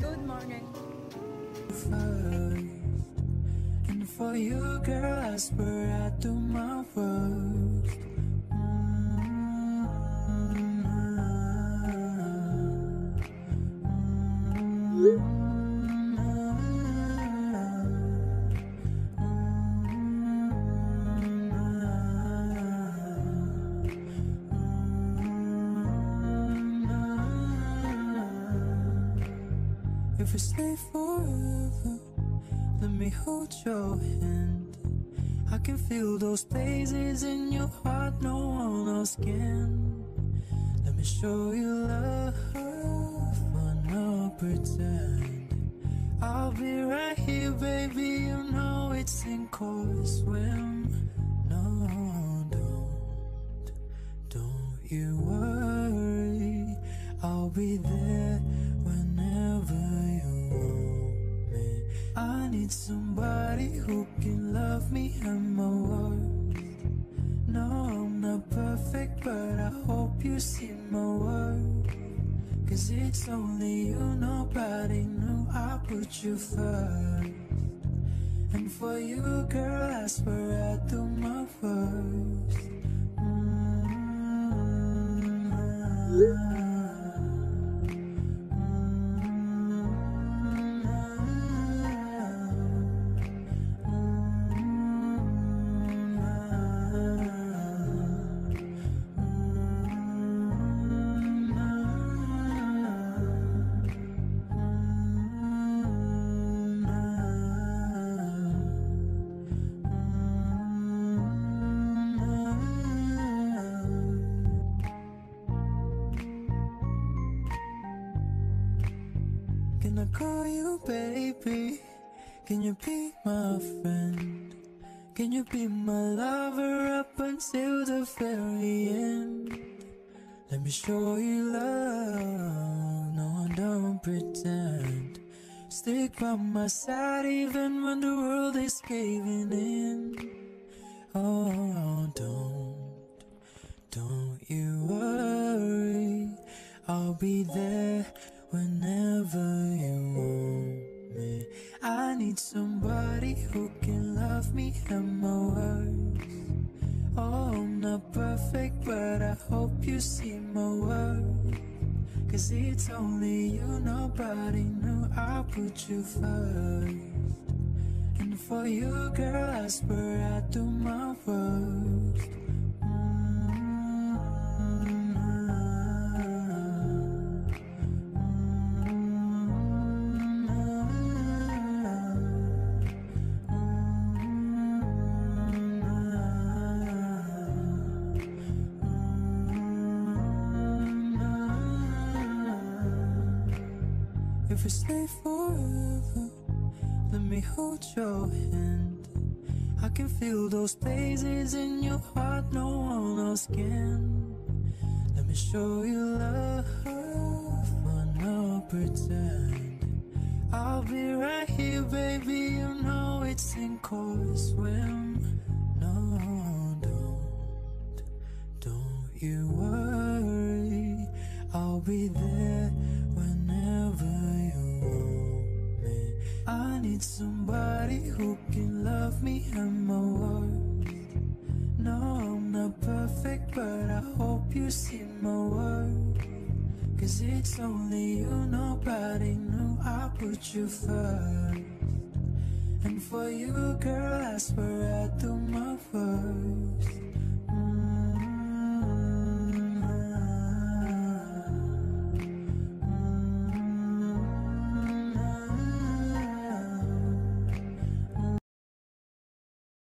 Good morning. For you, girl, I swear I do my. If we stay forever, let me hold your hand. I can feel those places in your heart no one else can. Let me show you love, but no pretend. I'll be right here, baby. You know it's sink or swim. No, don't, don't you worry. I'll be there need somebody who can love me and my worth. No, I'm not perfect, but I hope you see my worth. Cause it's only you, nobody knew I put you first. And for you, girl, I swear I do my worst. Can Call you baby? Can you be my friend? Can you be my lover up until the very end? Let me show you love, no don't pretend Stick by my side even when the world is caving in Oh, don't, don't you worry I'll be there whenever love me and my Oh, I'm not perfect, but I hope you see my worth. Cause it's only you, nobody knew I put you first. And for you, girl, I swear I do my worst. If we stay forever, let me hold your hand. I can feel those places in your heart no one else can. Let me show you love, but no pretend. I'll be right here, baby. You know it's in or swim. No, don't, don't you worry. I'll be there need somebody who can love me and my worth. No, I'm not perfect, but I hope you see my worth. Cause it's only you, nobody knew I put you first. And for you, girl, I swear I do my worst.